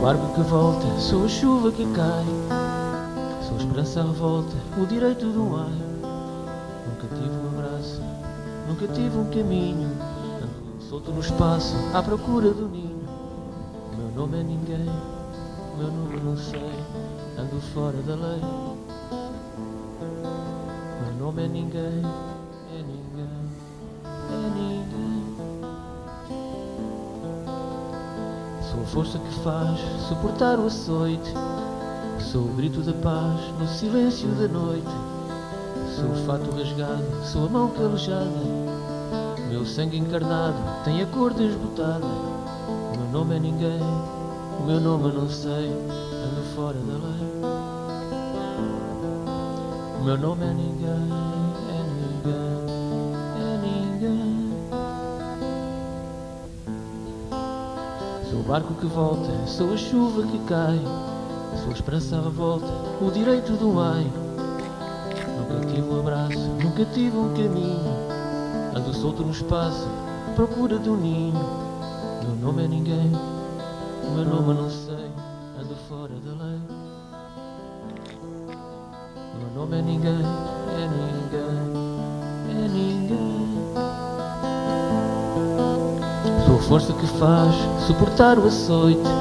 barco que volta, sou a chuva que cai. Sou a esperança à revolta, o direito do ar. Nunca tive um abraço, nunca tive um caminho. Ando solto no espaço, à procura do ninho. O meu nome é ninguém, o meu nome não sei. Ando fora da lei. O meu nome é ninguém, é ninguém. Sou a força que faz suportar o açoite. Sou o grito da paz no silêncio da noite. Sou o fato rasgado, sou a mão calejada. Meu sangue encarnado tem a cor desbotada. O meu nome é ninguém, o meu nome não sei. Ando fora da lei. O meu nome é ninguém, é ninguém, Sou o barco que volta, sou a chuva que cai. Sou a esperança à revolta, o direito do ai. Nunca tive um abraço, nunca tive um caminho. Ando solto no espaço, à procura do ninho. Meu nome é ninguém, meu nome não sei. Ando fora da lei. Meu nome é ninguém, é ninguém, força que faz suportar o açoite.